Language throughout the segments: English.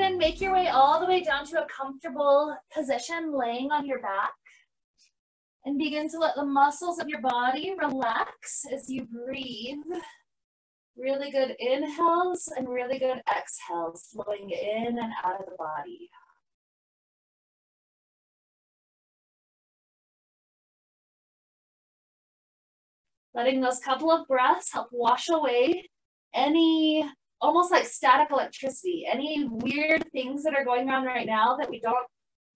ahead and make your way all the way down to a comfortable position, laying on your back. And begin to let the muscles of your body relax as you breathe. Really good inhales and really good exhales, flowing in and out of the body. Letting those couple of breaths help wash away any almost like static electricity, any weird things that are going on right now that we don't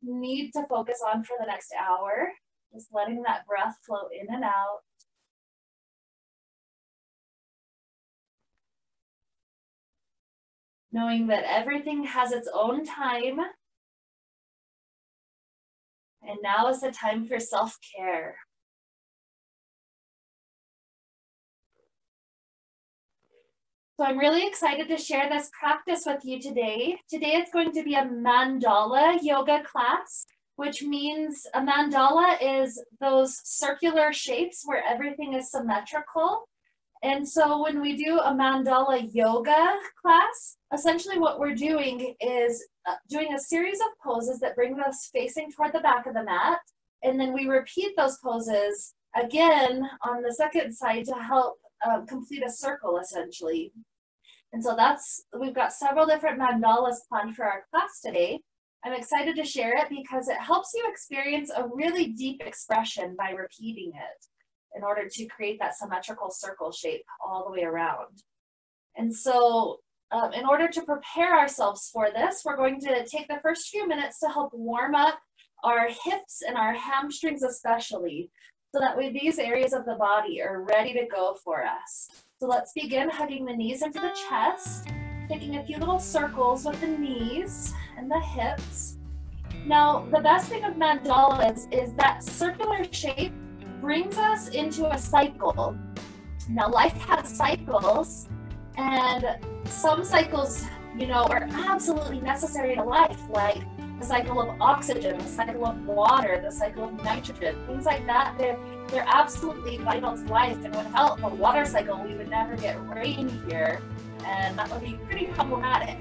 need to focus on for the next hour. Just letting that breath flow in and out. Knowing that everything has its own time. And now is the time for self So I'm really excited to share this practice with you today. Today it's going to be a mandala yoga class, which means a mandala is those circular shapes where everything is symmetrical. And so when we do a mandala yoga class, essentially what we're doing is uh, doing a series of poses that bring us facing toward the back of the mat. And then we repeat those poses again on the second side to help um, complete a circle essentially. And so that's, we've got several different mandalas planned for our class today. I'm excited to share it because it helps you experience a really deep expression by repeating it in order to create that symmetrical circle shape all the way around. And so um, in order to prepare ourselves for this, we're going to take the first few minutes to help warm up our hips and our hamstrings especially, so that way these areas of the body are ready to go for us. So let's begin hugging the knees into the chest, taking a few little circles with the knees and the hips. Now, the best thing of mandalas is that circular shape brings us into a cycle. Now, life has cycles, and some cycles, you know, are absolutely necessary to life, like the cycle of oxygen, the cycle of water, the cycle of nitrogen, things like that. They're, they're absolutely vital to life. And without the water cycle, we would never get rain here. And that would be pretty problematic.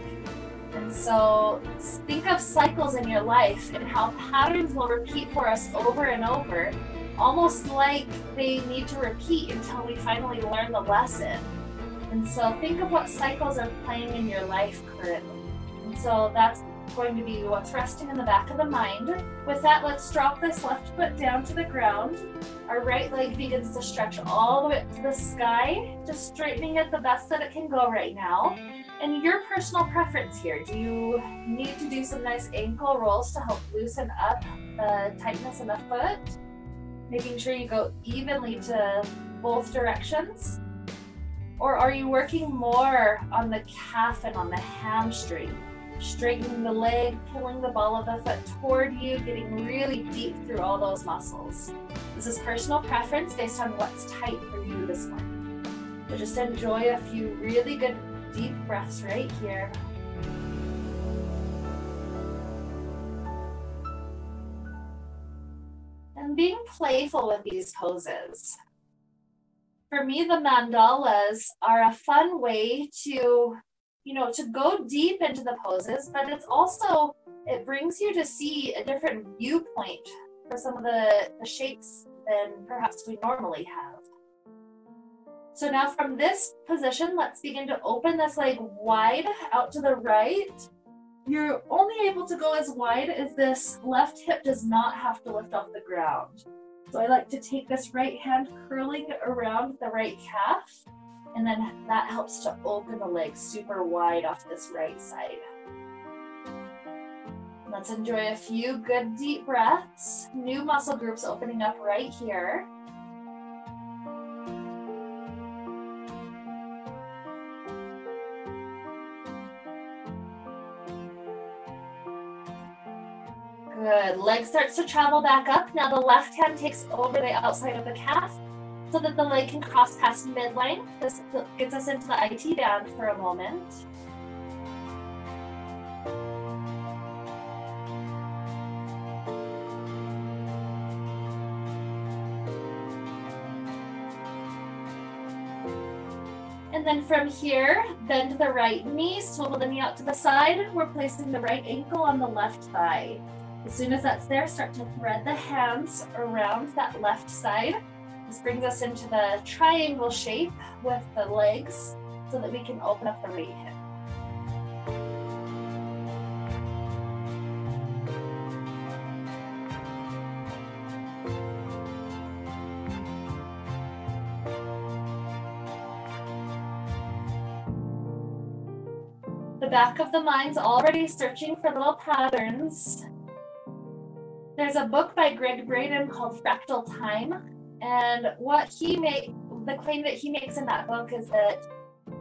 And so think of cycles in your life and how patterns will repeat for us over and over, almost like they need to repeat until we finally learn the lesson. And so think of what cycles are playing in your life currently. And so that's going to be what's resting in the back of the mind. With that, let's drop this left foot down to the ground. Our right leg begins to stretch all the way to the sky, just straightening it the best that it can go right now. And your personal preference here, do you need to do some nice ankle rolls to help loosen up the tightness in the foot? Making sure you go evenly to both directions. Or are you working more on the calf and on the hamstring? Straightening the leg, pulling the ball of the foot toward you, getting really deep through all those muscles. This is personal preference based on what's tight for you this morning. So just enjoy a few really good deep breaths right here. And being playful with these poses. For me, the mandalas are a fun way to you know, to go deep into the poses, but it's also, it brings you to see a different viewpoint for some of the, the shapes than perhaps we normally have. So now from this position, let's begin to open this leg wide out to the right. You're only able to go as wide as this left hip does not have to lift off the ground. So I like to take this right hand curling around the right calf and then that helps to open the legs super wide off this right side. Let's enjoy a few good deep breaths. New muscle groups opening up right here. Good. Leg starts to travel back up. Now the left hand takes over the outside of the calf so that the leg can cross past midline. This gets us into the IT band for a moment. And then from here, bend the right knee, swivel the knee out to the side. We're placing the right ankle on the left thigh. As soon as that's there, start to thread the hands around that left side. This brings us into the triangle shape with the legs so that we can open up the right hip. The back of the mind's already searching for little patterns. There's a book by Gregg Braden called Fractal Time. And what he made, the claim that he makes in that book is that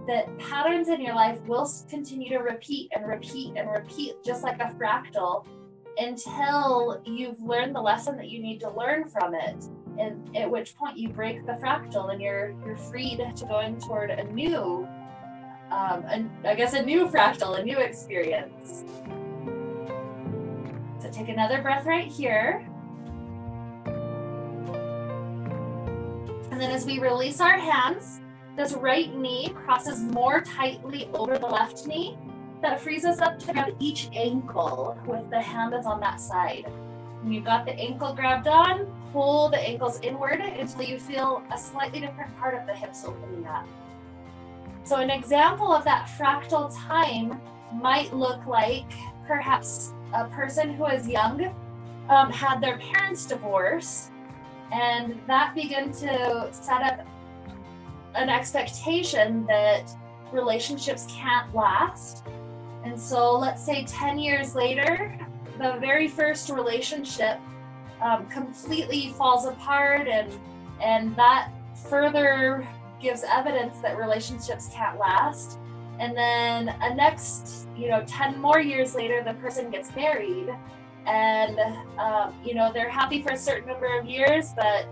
that patterns in your life will continue to repeat and repeat and repeat, just like a fractal, until you've learned the lesson that you need to learn from it. And at which point you break the fractal and you're you're freed to going toward a new, um, I guess a new fractal, a new experience. So take another breath right here. Then as we release our hands, this right knee crosses more tightly over the left knee. That frees us up to grab each ankle with the hand that's on that side. When you've got the ankle grabbed on, pull the ankles inward until you feel a slightly different part of the hips opening up. So an example of that fractal time might look like perhaps a person who is young um, had their parents divorce and that began to set up an expectation that relationships can't last. And so let's say 10 years later, the very first relationship um, completely falls apart and and that further gives evidence that relationships can't last. And then a next, you know, 10 more years later, the person gets married and, um, you know, they're happy for a certain number of years, but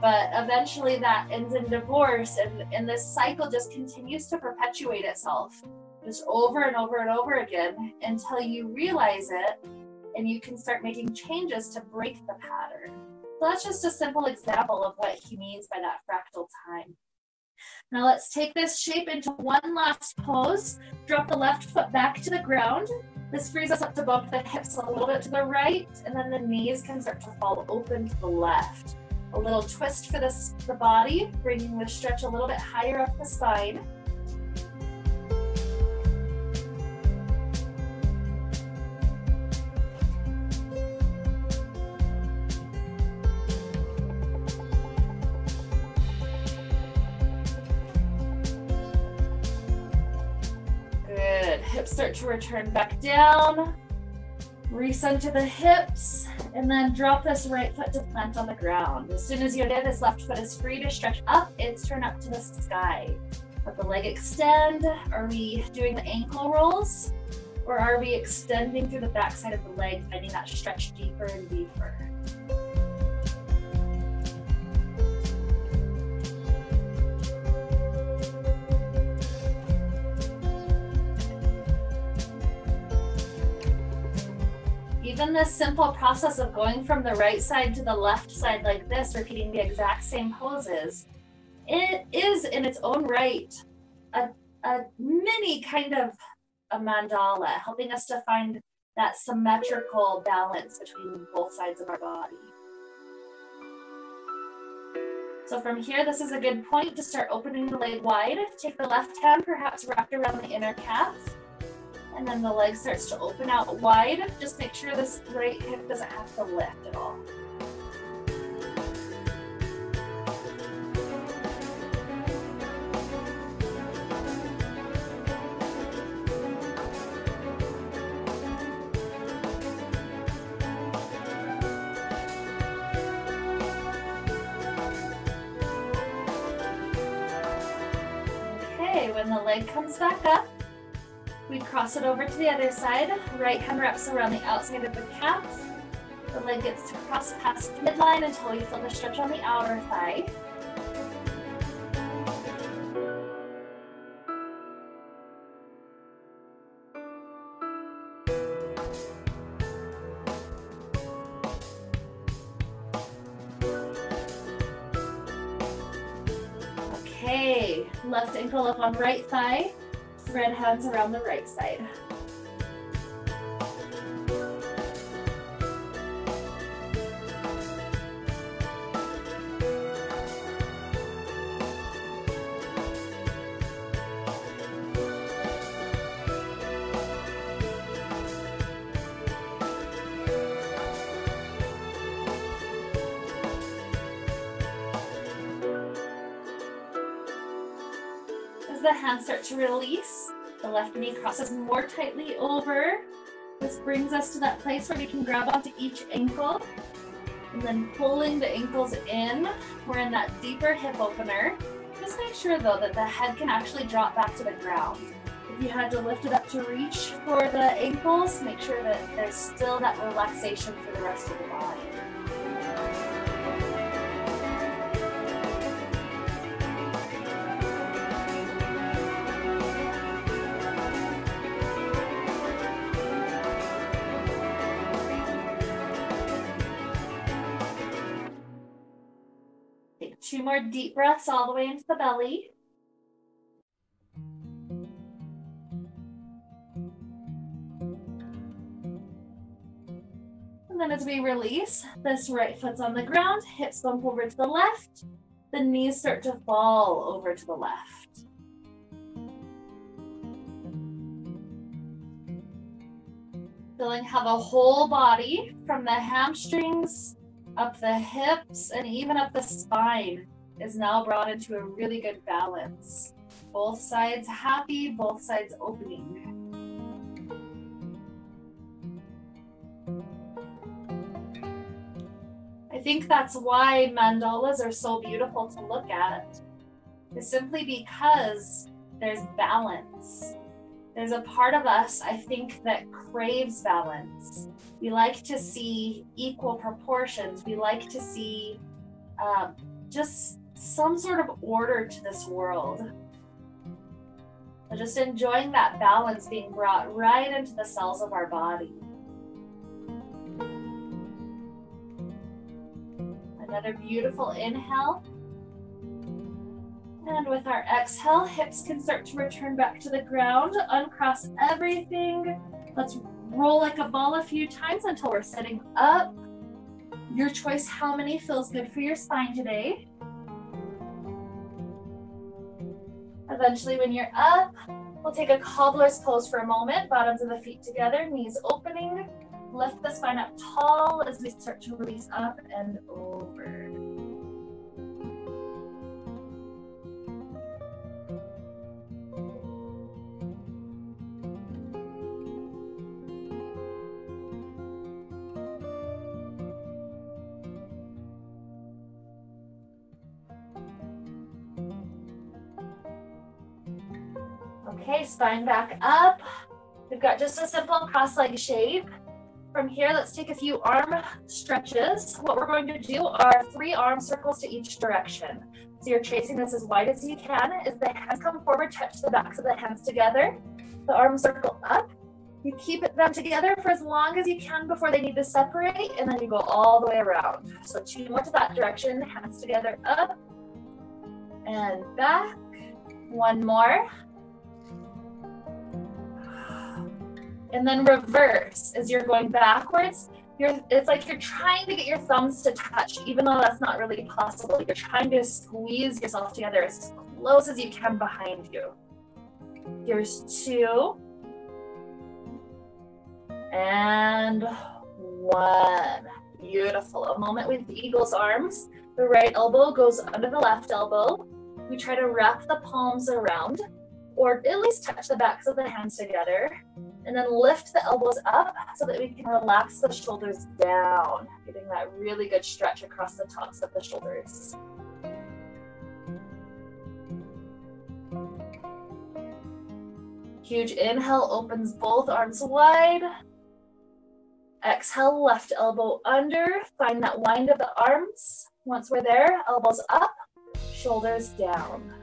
but eventually that ends in divorce and, and this cycle just continues to perpetuate itself just over and over and over again until you realize it and you can start making changes to break the pattern. So that's just a simple example of what he means by that fractal time. Now let's take this shape into one last pose drop the left foot back to the ground this frees us up to bump the hips a little bit to the right and then the knees can start to fall open to the left a little twist for this, the body, bringing the stretch a little bit higher up the spine. Return back down. Recenter the hips and then drop this right foot to plant on the ground. As soon as you did, this left foot is free to stretch up It's turn up to the sky. Let the leg extend. Are we doing the ankle rolls? Or are we extending through the backside of the leg, finding that stretch deeper and deeper? Even this simple process of going from the right side to the left side like this, repeating the exact same poses, it is in its own right a, a mini kind of a mandala, helping us to find that symmetrical balance between both sides of our body. So from here, this is a good point to start opening the leg wide. Take the left hand perhaps wrapped around the inner calf and then the leg starts to open out wide. Just make sure this right hip doesn't have to lift at all. Okay, when the leg comes back up, we cross it over to the other side. Right hand wraps around the outside of the calf. The leg gets to cross past the midline until we feel the stretch on the outer thigh. Okay, left ankle up on right thigh, red hands around the right side. the hands start to release, left knee crosses more tightly over. This brings us to that place where we can grab onto each ankle and then pulling the ankles in. We're in that deeper hip opener. Just make sure though that the head can actually drop back to the ground. If you had to lift it up to reach for the ankles, make sure that there's still that relaxation for the rest of the body. Two more deep breaths all the way into the belly. And then as we release, this right foot's on the ground, hips bump over to the left, the knees start to fall over to the left. Feeling how the whole body, from the hamstrings up the hips and even up the spine is now brought into a really good balance. Both sides happy, both sides opening. I think that's why mandalas are so beautiful to look at, is simply because there's balance. There's a part of us, I think, that craves balance. We like to see equal proportions. We like to see um, just some sort of order to this world. So just enjoying that balance being brought right into the cells of our body. Another beautiful inhale. And with our exhale, hips can start to return back to the ground. Uncross everything. Let's roll like a ball a few times until we're sitting up. Your choice how many feels good for your spine today. Eventually, when you're up, we'll take a cobbler's pose for a moment. Bottoms of the feet together, knees opening. Lift the spine up tall as we start to release up and over. Spine back up. We've got just a simple cross-leg shape. From here, let's take a few arm stretches. What we're going to do are three arm circles to each direction. So you're tracing this as wide as you can. As the hands come forward, touch the backs of the hands together. The arms circle up. You keep them together for as long as you can before they need to separate, and then you go all the way around. So two more to that direction, hands together up and back. One more. And then reverse as you're going backwards. You're, it's like you're trying to get your thumbs to touch, even though that's not really possible. You're trying to squeeze yourself together as close as you can behind you. Here's two. And one. Beautiful. A moment with the eagle's arms. The right elbow goes under the left elbow. We try to wrap the palms around or at least touch the backs of the hands together. And then lift the elbows up so that we can relax the shoulders down, getting that really good stretch across the tops of the shoulders. Huge inhale opens both arms wide. Exhale, left elbow under. Find that wind of the arms. Once we're there, elbows up, shoulders down.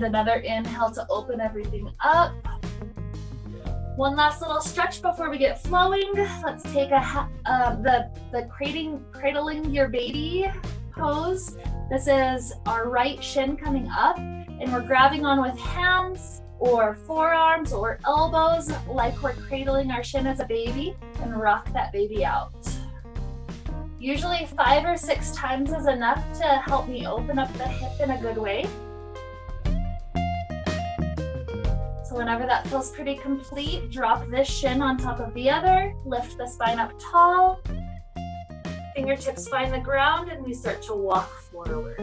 And another inhale to open everything up. One last little stretch before we get flowing. Let's take a uh, the the cradling cradling your baby pose. This is our right shin coming up, and we're grabbing on with hands or forearms or elbows like we're cradling our shin as a baby and rock that baby out. Usually five or six times is enough to help me open up the hip in a good way. So whenever that feels pretty complete, drop this shin on top of the other, lift the spine up tall, fingertips find the ground, and we start to walk forward.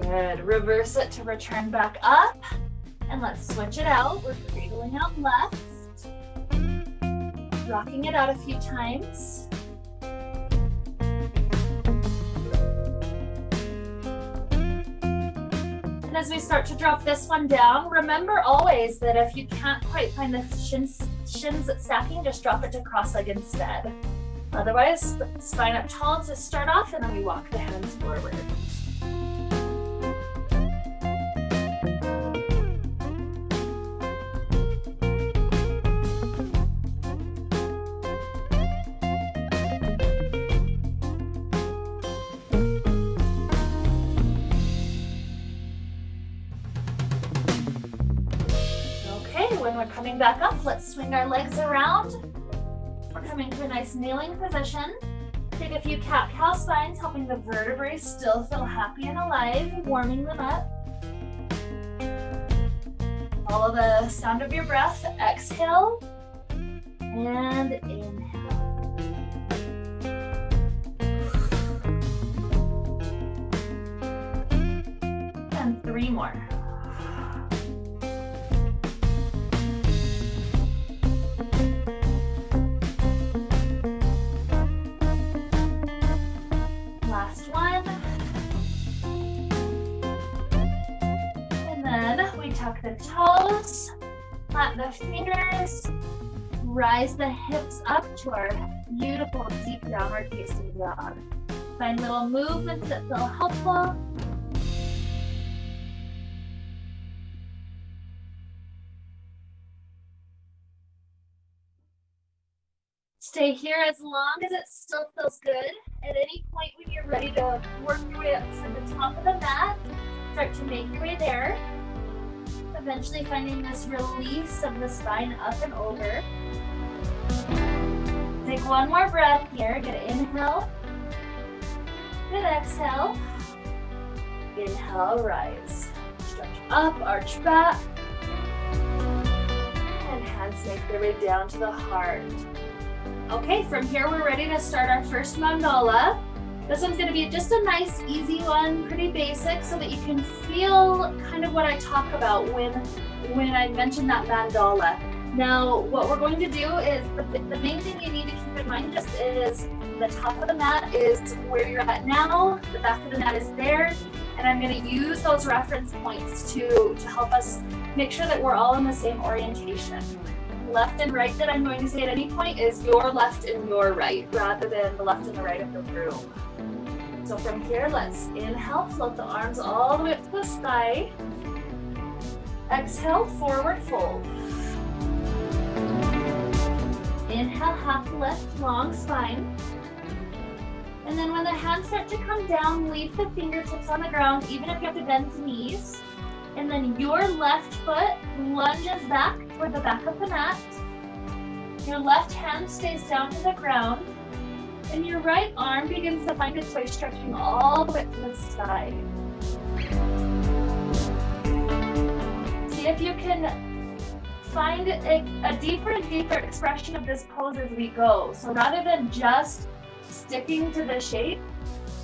Good, reverse it to return back up. And let's switch it out. We're cradling out left. Rocking it out a few times. And as we start to drop this one down, remember always that if you can't quite find the shins, shins stacking, just drop it to cross leg instead. Otherwise, spine up tall to start off, and then we walk the hands forward. Back up, let's swing our legs around. We're coming to a nice kneeling position. Take a few cat-cow spines, helping the vertebrae still feel happy and alive, warming them up. Follow the sound of your breath. Exhale and inhale. And three more. The toes, flat the fingers, rise the hips up to our beautiful deep downward facing dog. Find little movements that feel helpful. Stay here as long as it still feels good. At any point when you're ready to work your way up to the top of the mat, start to make your way there eventually finding this release of the spine up and over. Take one more breath here. Good inhale. Good exhale. Inhale, rise. Stretch up, arch back. And hands make their way down to the heart. Okay, from here we're ready to start our first mandala. This one's gonna be just a nice, easy one, pretty basic, so that you can feel kind of what I talk about when, when I mention that mandala. Now, what we're going to do is, the, the main thing you need to keep in mind just is the top of the mat is where you're at now, the back of the mat is there, and I'm gonna use those reference points to, to help us make sure that we're all in the same orientation left and right that I'm going to say at any point is your left and your right, rather than the left and the right of the room. So from here, let's inhale, float the arms all the way up to the sky. Exhale, forward fold. Inhale, half lift, long spine. And then when the hands start to come down, leave the fingertips on the ground, even if you have to bend the knees. And then your left foot lunges back toward the back of the mat. Your left hand stays down to the ground and your right arm begins to find its way stretching all the way to the side. See if you can find a, a deeper and deeper expression of this pose as we go. So rather than just sticking to the shape,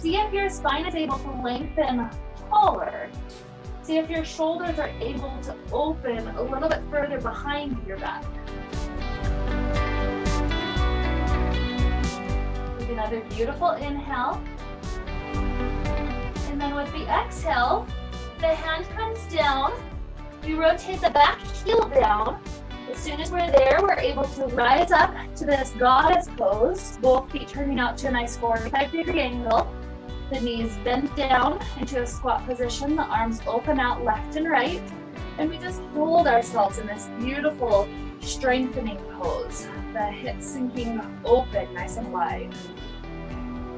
see if your spine is able to lengthen taller. See if your shoulders are able to open a little bit further behind your back. Another beautiful inhale. And then with the exhale, the hand comes down. We rotate the back heel down As soon as we're there, we're able to rise up to this goddess pose, both feet turning out to a nice 45 degree angle. The knees bend down into a squat position, the arms open out left and right. And we just hold ourselves in this beautiful strengthening pose. The hips sinking open, nice and wide.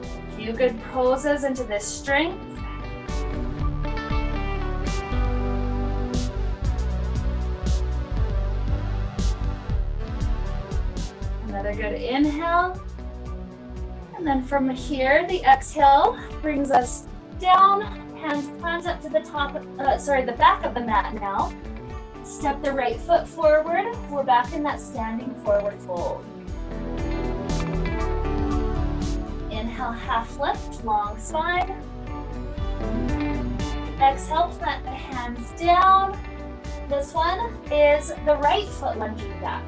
A few good poses into this strength. Another good inhale. And then from here, the exhale brings us down, hands plant up to the top, uh, sorry, the back of the mat now. Step the right foot forward. We're back in that standing forward fold. Inhale, half lift, long spine. Exhale, plant the hands down. This one is the right foot lunging back.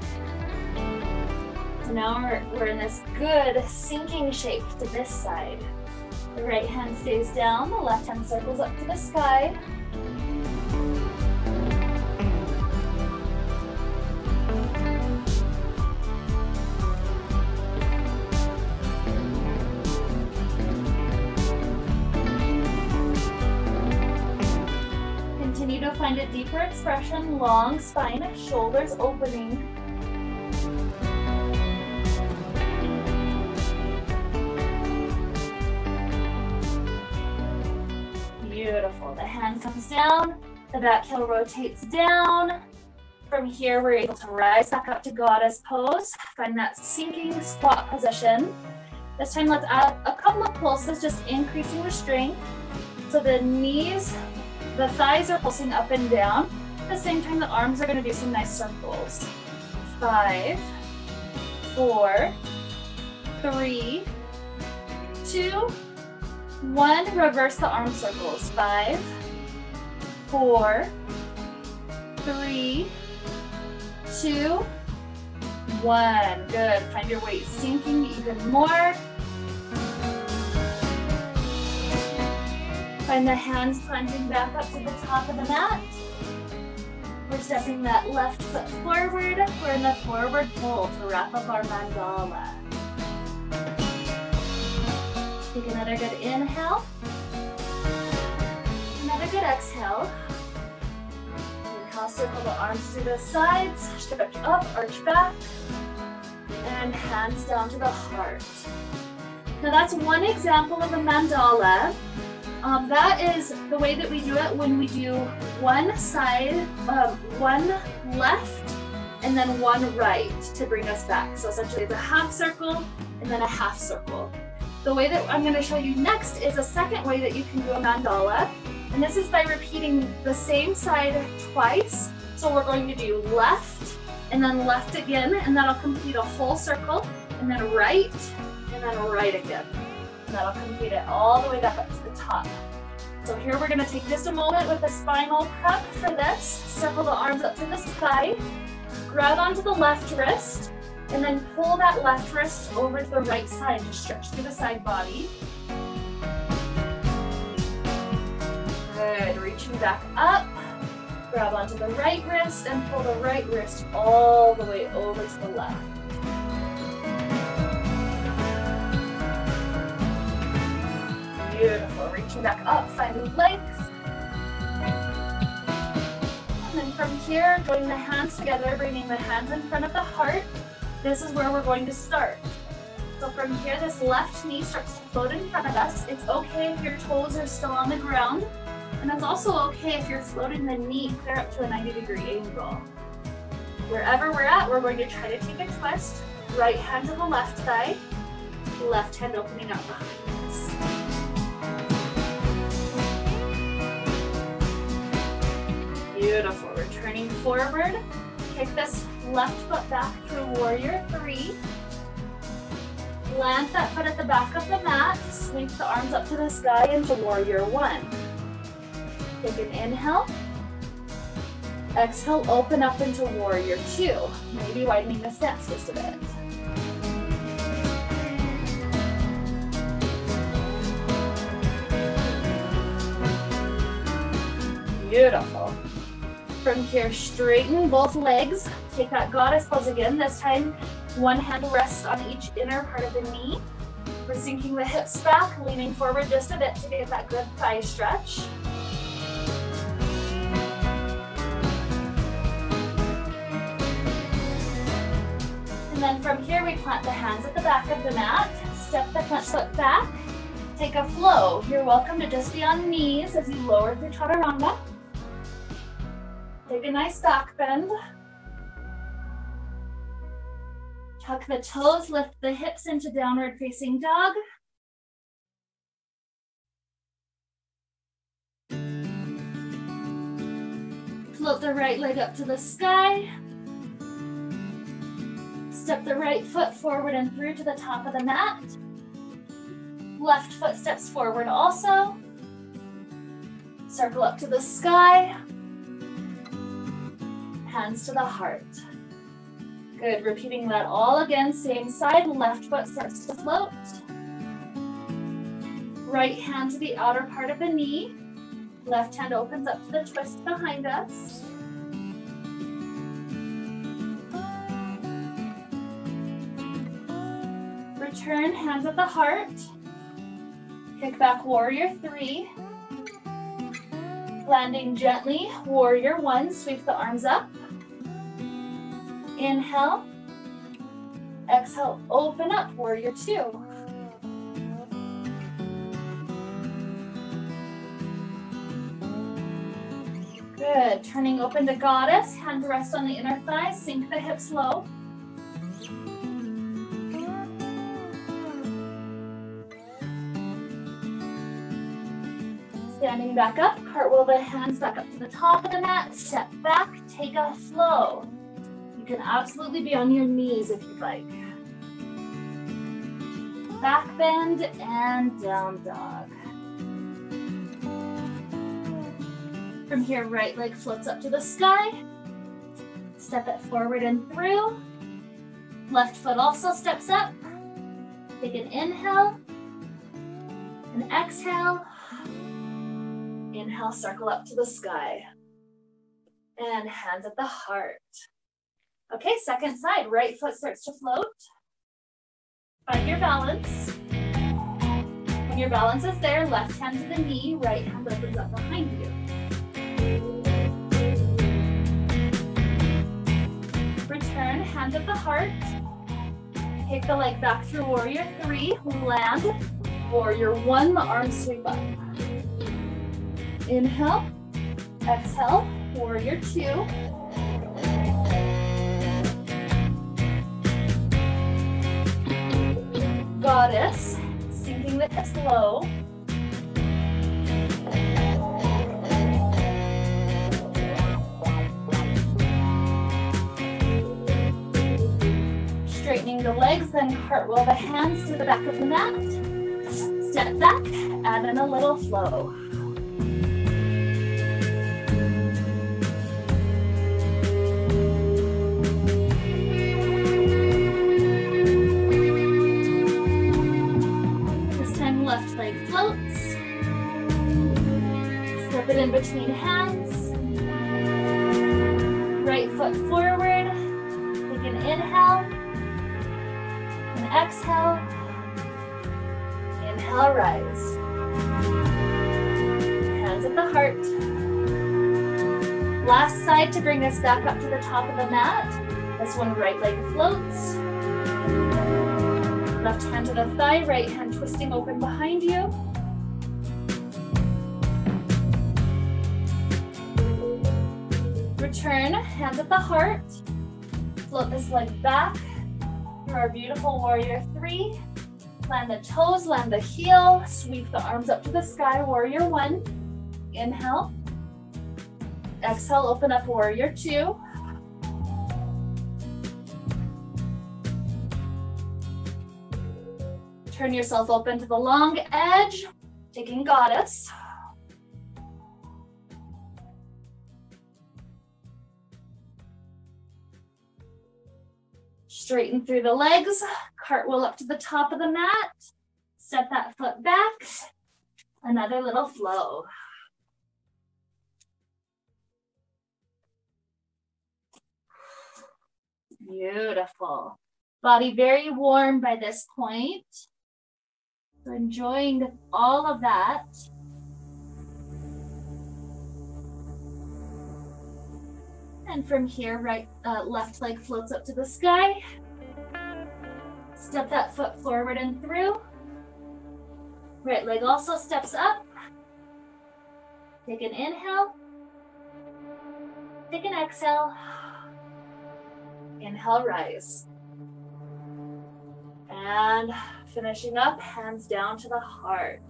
So now we're, we're in this good sinking shape to this side. The right hand stays down, the left hand circles up to the sky. Continue to find a deeper expression, long spine, shoulders opening. Beautiful. The hand comes down, the back heel rotates down. From here, we're able to rise back up to goddess pose. Find that sinking squat position. This time, let's add a couple of pulses, just increasing the strength. So the knees, the thighs are pulsing up and down. At the same time, the arms are gonna do some nice circles. Five, four, three, two, one, reverse the arm circles. Five, four, three, two, one. Good. Find your weight sinking even more. Find the hands planting back up to the top of the mat. We're stepping that left foot forward. We're in the forward fold to wrap up our mandala. Take another good inhale. Another good exhale. Inhale, circle the arms to the sides, stretch up, arch back, and hands down to the heart. Now that's one example of a mandala. Um, that is the way that we do it when we do one side, um, one left, and then one right to bring us back. So essentially it's a half circle and then a half circle. The way that I'm going to show you next is a second way that you can do a mandala. And this is by repeating the same side twice. So we're going to do left and then left again, and that'll complete a whole circle, and then right, and then right again. And that'll complete it all the way back up to the top. So here we're going to take just a moment with a spinal prep for this. Circle the arms up to the sky. Grab onto the left wrist and then pull that left wrist over to the right side to stretch through the side body. Good, reaching back up. Grab onto the right wrist and pull the right wrist all the way over to the left. Beautiful, reaching back up, find the legs. And then from here, join the hands together, bringing the hands in front of the heart this is where we're going to start. So from here, this left knee starts to float in front of us. It's okay if your toes are still on the ground. And it's also okay if you're floating the knee clear up to a 90 degree angle. Wherever we're at, we're going to try to take a twist. Right hand to the left thigh, left hand opening up behind us. Beautiful, returning forward. Kick this left foot back to warrior three. Plant that foot at the back of the mat. Sweep the arms up to the sky into warrior one. Take an inhale. Exhale, open up into warrior two. Maybe widening the stance just a bit. Beautiful. From here, straighten both legs. Take that goddess pose again. This time, one hand rests on each inner part of the knee. We're sinking the hips back, leaning forward just a bit to get that good thigh stretch. And then from here, we plant the hands at the back of the mat. Step the front foot back. Take a flow. You're welcome to just be on knees as you lower through chaturanga. Take a nice back bend. Tuck the toes, lift the hips into downward facing dog. Float the right leg up to the sky. Step the right foot forward and through to the top of the mat. Left foot steps forward also. Circle up to the sky hands to the heart. Good, repeating that all again, same side, left foot starts to float. Right hand to the outer part of the knee. Left hand opens up to the twist behind us. Return, hands at the heart. Kick back, warrior three. Landing gently, warrior one, sweep the arms up. Inhale. Exhale, open up, warrior two. Good, turning open to goddess, hand rest on the inner thigh, sink the hips low. Standing back up, cartwheel the hands back up to the top of the mat, step back, take a flow. Can absolutely be on your knees if you'd like. Back bend and down dog. From here, right leg floats up to the sky. Step it forward and through. Left foot also steps up. Take an inhale. and exhale. Inhale, circle up to the sky. And hands at the heart. Okay, second side, right foot starts to float. Find your balance. When your balance is there, left hand to the knee, right hand opens up behind you. Return, hand at the heart. Take the leg back through warrior three, land, warrior one, the arms sweep up. Inhale, exhale, warrior two, goddess, sinking the hips low. Straightening the legs, then cartwheel the hands to the back of the mat. Step back, add in a little flow. It in between hands. Right foot forward. Take an inhale. And exhale. Inhale, rise. Hands at the heart. Last side to bring us back up to the top of the mat. This one, right leg floats. Left hand to the thigh, right hand twisting open behind you. Return, hands at the heart. Float this leg back for our beautiful warrior three. Land the toes, land the heel, sweep the arms up to the sky, warrior one. Inhale. Exhale, open up warrior two. Turn yourself open to the long edge, taking goddess. Straighten through the legs, cartwheel up to the top of the mat, step that foot back, another little flow. Beautiful. Body very warm by this point. So enjoying all of that. And from here, right, uh, left leg floats up to the sky. Step that foot forward and through. Right leg also steps up. Take an inhale. Take an exhale. Inhale, rise. And finishing up, hands down to the heart.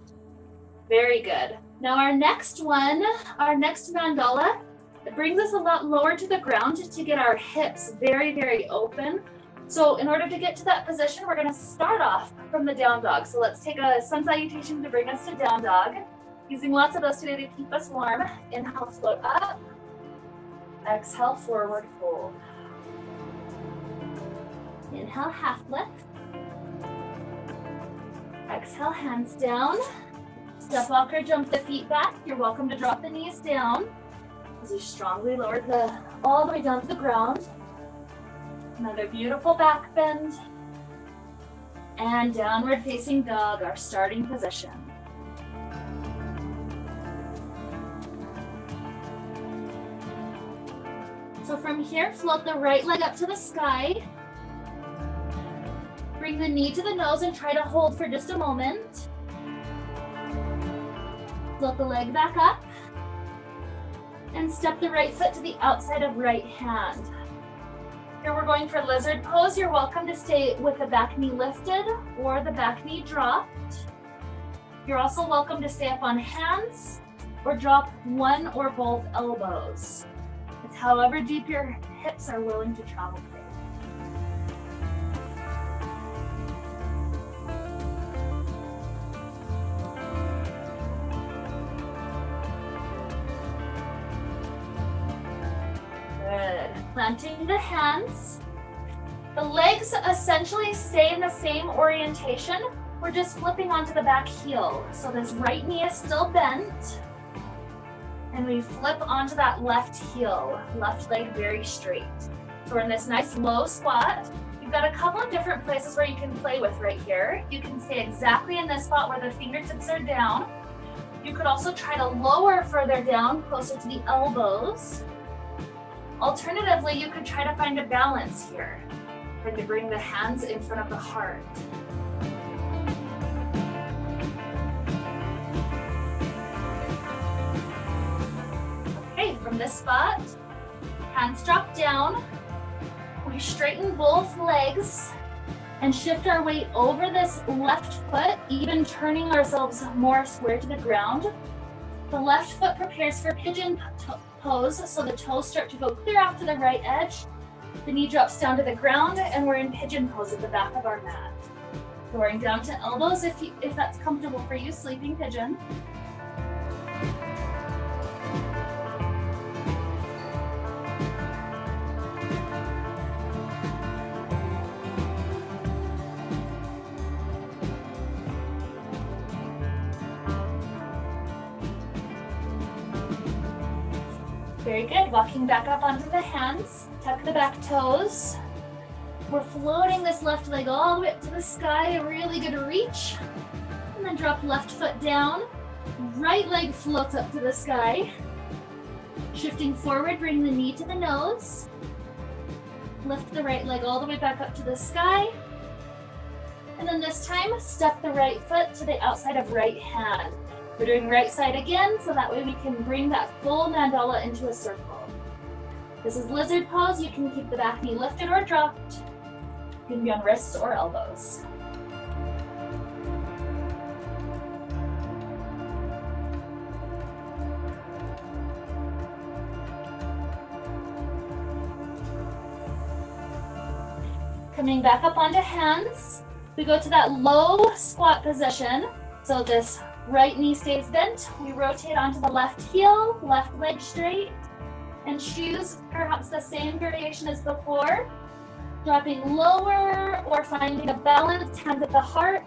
Very good. Now our next one, our next mandala, it brings us a lot lower to the ground to get our hips very, very open. So in order to get to that position, we're gonna start off from the down dog. So let's take a sun salutation to bring us to down dog. Using lots of those today to keep us warm. Inhale, float up. Exhale, forward fold. Inhale, half lift. Exhale, hands down. Step walker, jump the feet back. You're welcome to drop the knees down as you strongly lower the all the way down to the ground. Another beautiful back bend. And downward facing dog, our starting position. So from here, float the right leg up to the sky. Bring the knee to the nose and try to hold for just a moment. Float the leg back up. And step the right foot to the outside of right hand. Here we're going for lizard pose. You're welcome to stay with the back knee lifted or the back knee dropped. You're also welcome to stay up on hands or drop one or both elbows. It's however deep your hips are willing to travel Planting the hands. The legs essentially stay in the same orientation. We're just flipping onto the back heel. So this right knee is still bent and we flip onto that left heel, left leg very straight. So we're in this nice low squat. You've got a couple of different places where you can play with right here. You can stay exactly in this spot where the fingertips are down. You could also try to lower further down, closer to the elbows. Alternatively, you could try to find a balance here. Trying to bring the hands in front of the heart. Okay, from this spot. Hands drop down. We straighten both legs and shift our weight over this left foot, even turning ourselves more square to the ground. The left foot prepares for pigeon pose, so the toes start to go clear off to the right edge. The knee drops down to the ground, and we're in pigeon pose at the back of our mat. Lowering down to elbows if, you, if that's comfortable for you, sleeping pigeon. Walking back up onto the hands. Tuck the back toes. We're floating this left leg all the way up to the sky. A really good reach. And then drop left foot down. Right leg floats up to the sky. Shifting forward, bring the knee to the nose. Lift the right leg all the way back up to the sky. And then this time, step the right foot to the outside of right hand. We're doing right side again, so that way we can bring that full mandala into a circle. This is lizard pose. You can keep the back knee lifted or dropped. You can be on wrists or elbows. Coming back up onto hands, we go to that low squat position. So this Right knee stays bent. We rotate onto the left heel, left leg straight, and choose perhaps the same variation as before, dropping lower or finding a balance, hands at the heart,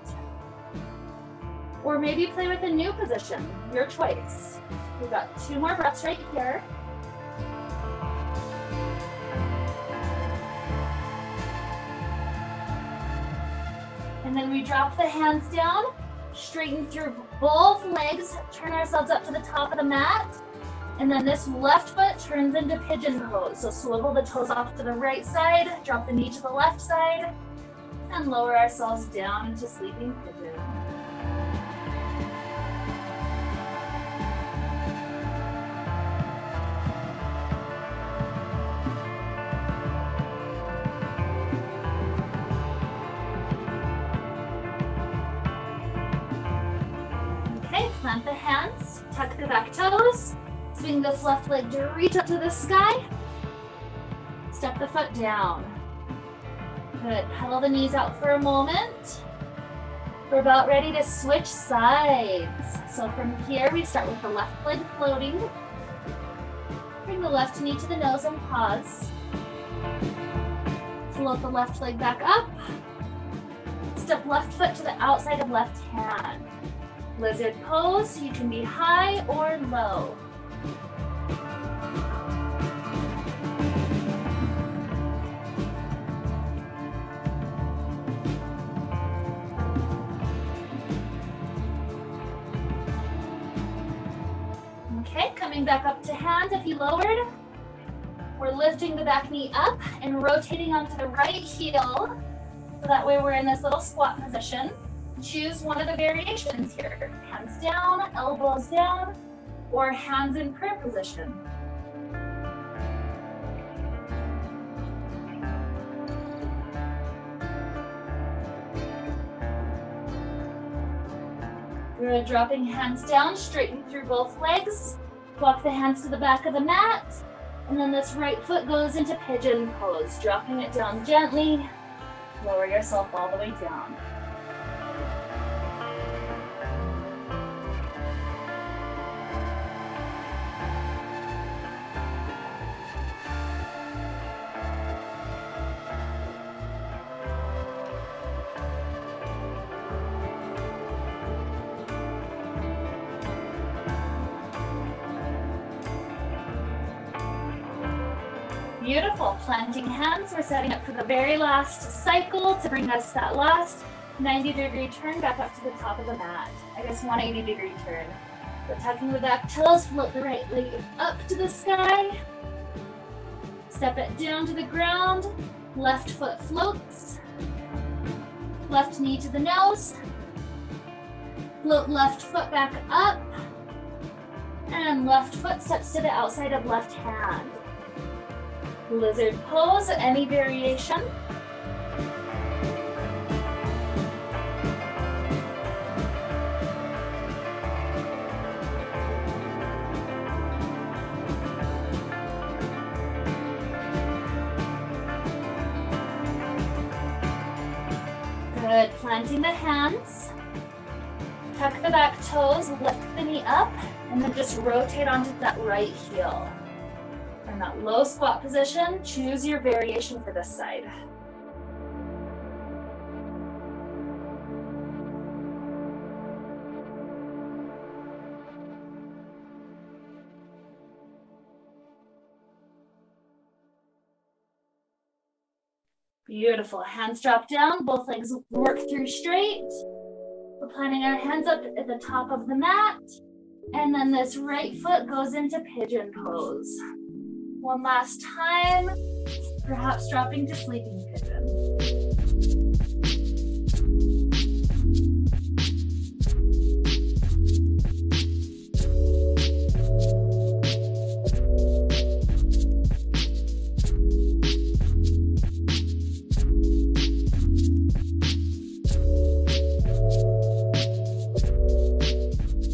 or maybe play with a new position, your choice. We've got two more breaths right here. And then we drop the hands down, straighten through both legs, turn ourselves up to the top of the mat. And then this left foot turns into pigeon pose. So swivel the toes off to the right side, drop the knee to the left side, and lower ourselves down into sleeping pigeon. This left leg to reach up to the sky, step the foot down. Good. Pedal the knees out for a moment. We're about ready to switch sides. So from here, we start with the left leg floating. Bring the left knee to the nose and pause. Float the left leg back up. Step left foot to the outside of left hand. Lizard pose, you can be high or low. Coming back up to hand if you lowered. We're lifting the back knee up and rotating onto the right heel. So that way we're in this little squat position. Choose one of the variations here. Hands down, elbows down, or hands in prayer position. We're dropping hands down, straighten through both legs. Walk the hands to the back of the mat. And then this right foot goes into pigeon pose, dropping it down gently. Lower yourself all the way down. Setting up for the very last cycle to bring us that last 90 degree turn back up to the top of the mat. I guess 180 degree turn. So tucking the back toes, float the right leg up to the sky. Step it down to the ground. Left foot floats. Left knee to the nose. Float left foot back up. And left foot steps to the outside of left hand. Lizard pose, any variation. Good, planting the hands. Tuck the back toes, lift the knee up, and then just rotate onto that right heel. That low squat position, choose your variation for this side. Beautiful. Hands drop down, both legs work through straight. We're planting our hands up at the top of the mat. And then this right foot goes into pigeon pose. One last time, perhaps dropping to sleeping pigeon.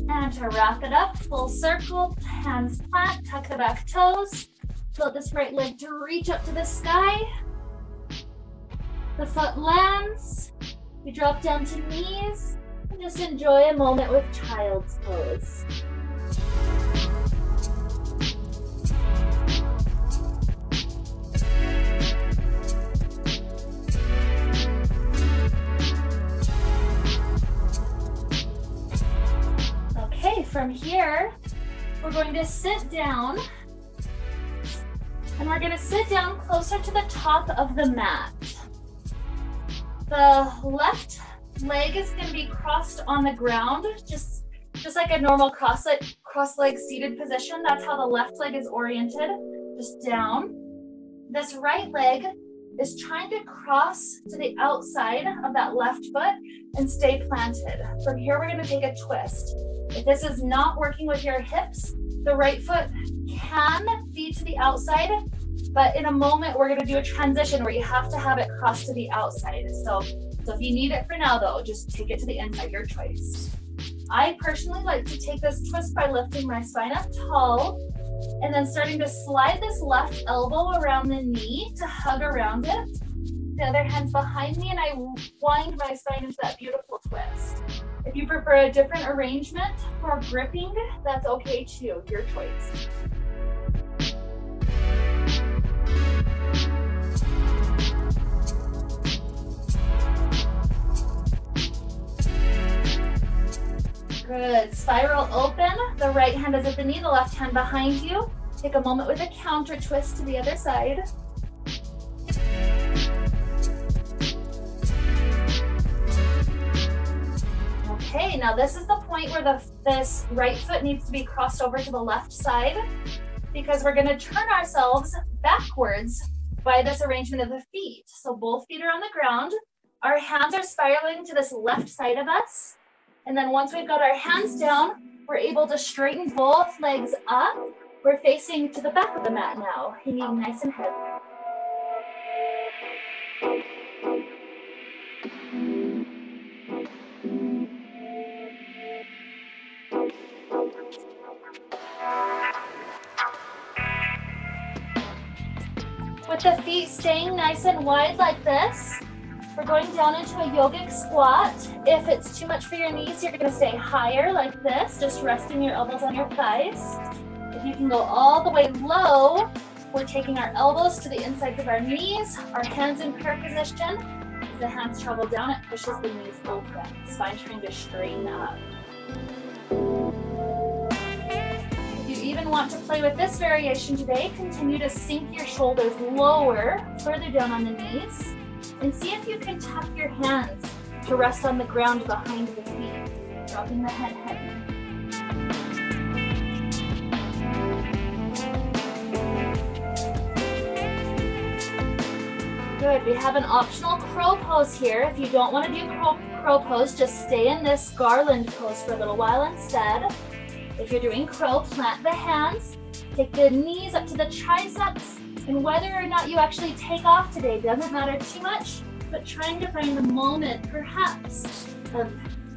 And to wrap it up, full circle, hands flat, tuck the back toes, float this right leg to reach up to the sky. The foot lands, we drop down to knees, and just enjoy a moment with child's pose. Okay, from here, we're going to sit down and we're gonna sit down closer to the top of the mat. The left leg is gonna be crossed on the ground, just, just like a normal cross leg, cross leg seated position. That's how the left leg is oriented, just down. This right leg is trying to cross to the outside of that left foot and stay planted. From here, we're gonna take a twist. If this is not working with your hips, the right foot can be to the outside, but in a moment, we're gonna do a transition where you have to have it cross to the outside. So, so if you need it for now though, just take it to the inside, your choice. I personally like to take this twist by lifting my spine up tall and then starting to slide this left elbow around the knee to hug around it. The other hand's behind me and I wind my spine into that beautiful twist. If you prefer a different arrangement for gripping, that's okay too, your choice. Good. Spiral open. The right hand is at the knee, the left hand behind you. Take a moment with a counter twist to the other side. Okay, now this is the point where the this right foot needs to be crossed over to the left side because we're going to turn ourselves backwards by this arrangement of the feet. So both feet are on the ground. Our hands are spiraling to this left side of us. And then once we've got our hands down, we're able to straighten both legs up. We're facing to the back of the mat now, hanging nice and heavy. Staying nice and wide like this, we're going down into a yogic squat. If it's too much for your knees, you're gonna stay higher like this, just resting your elbows on your thighs. If you can go all the way low, we're taking our elbows to the insides of our knees, our hands in prayer position. As the hands travel down, it pushes the knees open. Spine trying to straighten up. Want to play with this variation today, continue to sink your shoulders lower, further down on the knees and see if you can tuck your hands to rest on the ground behind the feet, dropping the head heavy. Good, we have an optional crow pose here. If you don't want to do crow, crow pose, just stay in this garland pose for a little while instead. If you're doing crow, plant the hands, take the knees up to the triceps, and whether or not you actually take off today doesn't matter too much, but trying to find the moment, perhaps, of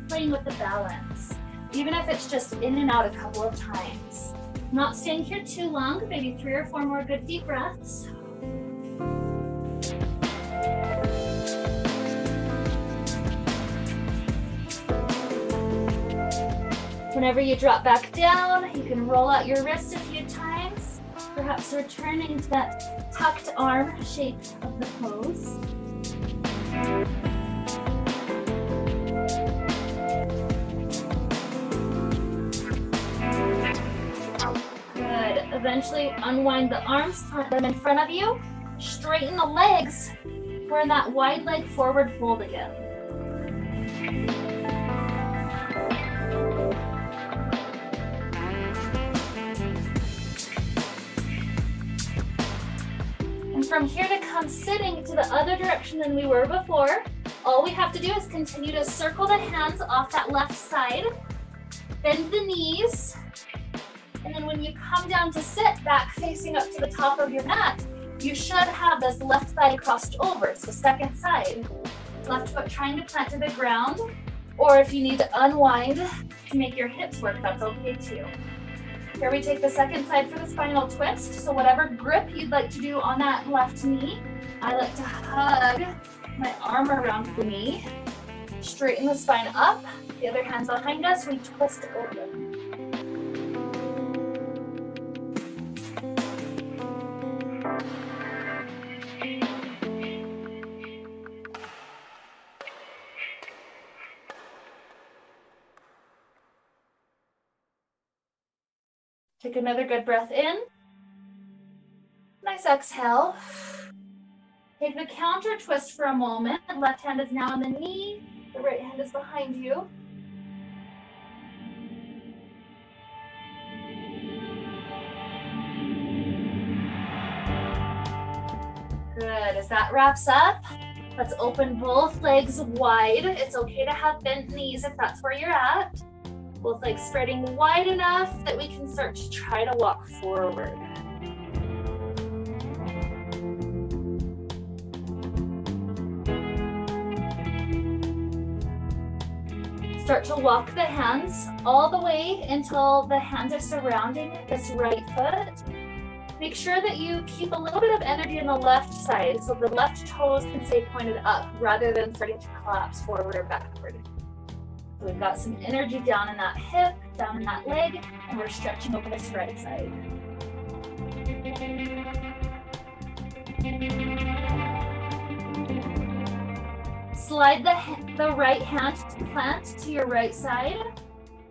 playing with the balance, even if it's just in and out a couple of times. Not staying here too long, maybe three or four more good deep breaths. Whenever you drop back down, you can roll out your wrist a few times perhaps returning to that tucked arm shape of the pose. Good. Eventually unwind the arms, plant them in front of you. Straighten the legs. We're in that wide leg forward fold again. From here to come sitting to the other direction than we were before, all we have to do is continue to circle the hands off that left side, bend the knees, and then when you come down to sit back facing up to the top of your mat, you should have this left thigh crossed over, so second side. Left foot trying to plant to the ground, or if you need to unwind to make your hips work, that's okay too. Here we take the second side for the spinal twist. So whatever grip you'd like to do on that left knee, I like to hug my arm around the knee, straighten the spine up, the other hand's behind us, we twist open. Take another good breath in. Nice exhale. Take the counter twist for a moment. Left hand is now on the knee. The right hand is behind you. Good, as that wraps up, let's open both legs wide. It's okay to have bent knees if that's where you're at. Both legs spreading wide enough that we can start to try to walk forward. Start to walk the hands all the way until the hands are surrounding this right foot. Make sure that you keep a little bit of energy in the left side so the left toes can stay pointed up rather than starting to collapse forward or backward. So we've got some energy down in that hip, down in that leg, and we're stretching over this right side. Slide the, the right hand plant to your right side.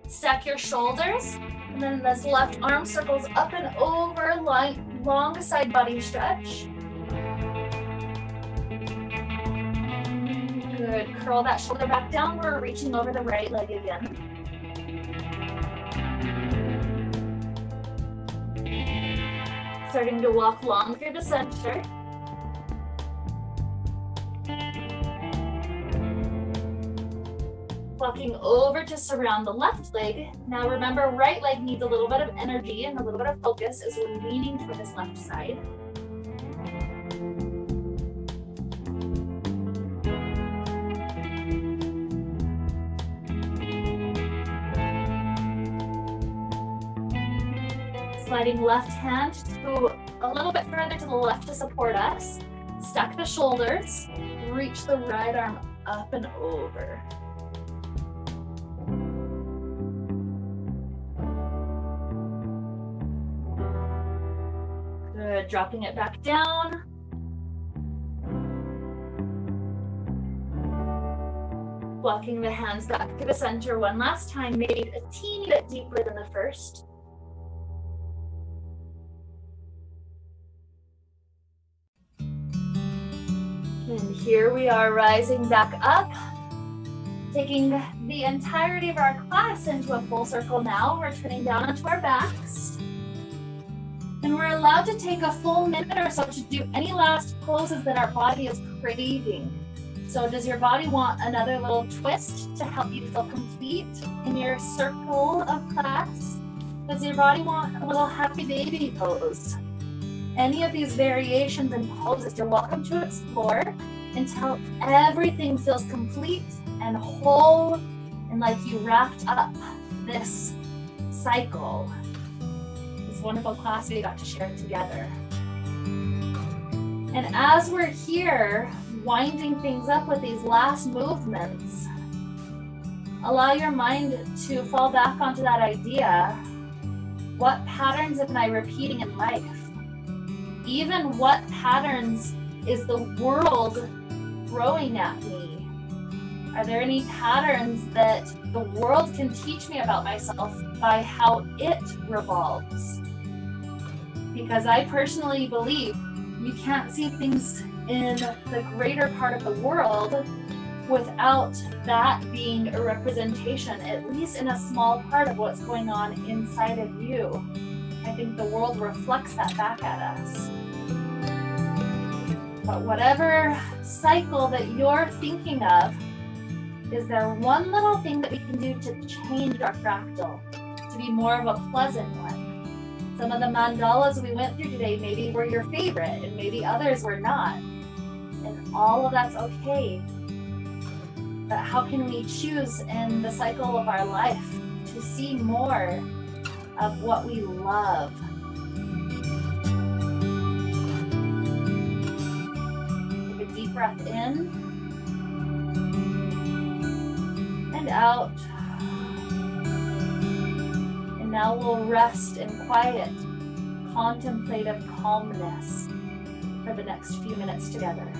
Stack your shoulders. And then this left arm circles up and over, long, long side body stretch. Good. Curl that shoulder back down. We're reaching over the right leg again. Starting to walk long through the center. Walking over to surround the left leg. Now remember, right leg needs a little bit of energy and a little bit of focus as we're leaning toward this left side. Sliding left hand to a little bit further to the left to support us. Stack the shoulders, reach the right arm up and over. Good, dropping it back down. Walking the hands back to the center one last time, maybe a teeny bit deeper than the first. And here we are rising back up, taking the entirety of our class into a full circle now. We're turning down onto our backs. And we're allowed to take a full minute or so to do any last poses that our body is craving. So does your body want another little twist to help you feel complete in your circle of class? Does your body want a little happy baby pose? Any of these variations and poses, you're welcome to explore until everything feels complete and whole and like you wrapped up this cycle This wonderful class we got to share together. And as we're here, winding things up with these last movements, allow your mind to fall back onto that idea. What patterns am I repeating in life? Even what patterns is the world throwing at me? Are there any patterns that the world can teach me about myself by how it revolves? because I personally believe you can't see things in the greater part of the world without that being a representation, at least in a small part of what's going on inside of you. I think the world reflects that back at us. But whatever cycle that you're thinking of, is there one little thing that we can do to change our fractal to be more of a pleasant one? Some of the mandalas we went through today maybe were your favorite and maybe others were not. And all of that's okay. But how can we choose in the cycle of our life to see more of what we love? Breath in and out And now we'll rest in quiet, contemplative calmness for the next few minutes together.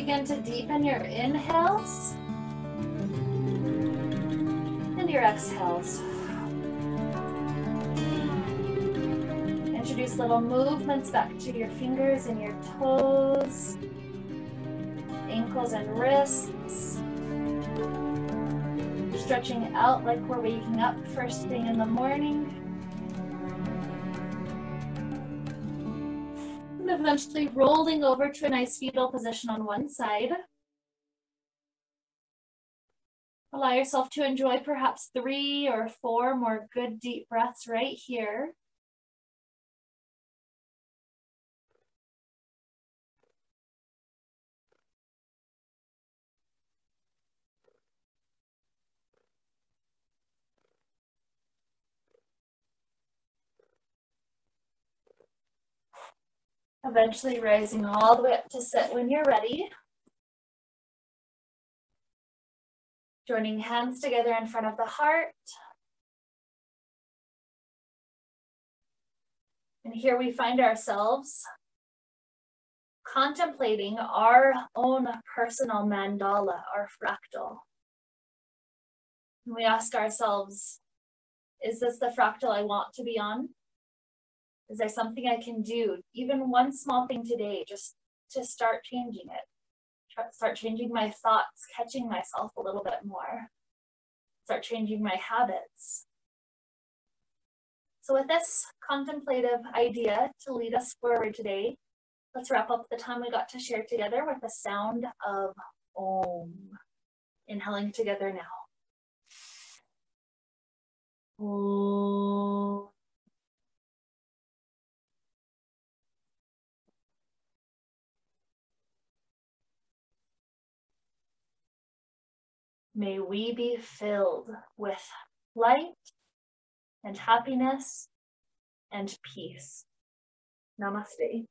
Begin to deepen your inhales and your exhales. Introduce little movements back to your fingers and your toes, ankles and wrists. Stretching out like we're waking up first thing in the morning. And eventually rolling over to a nice fetal position on one side. Allow yourself to enjoy perhaps three or four more good deep breaths right here. Eventually rising all the way up to sit when you're ready. Joining hands together in front of the heart. And here we find ourselves contemplating our own personal mandala, our fractal. And we ask ourselves, is this the fractal I want to be on? Is there something I can do, even one small thing today, just to start changing it? Start changing my thoughts, catching myself a little bit more. Start changing my habits. So with this contemplative idea to lead us forward today, let's wrap up the time we got to share together with the sound of Om. Inhaling together now. Om. May we be filled with light and happiness and peace. Namaste.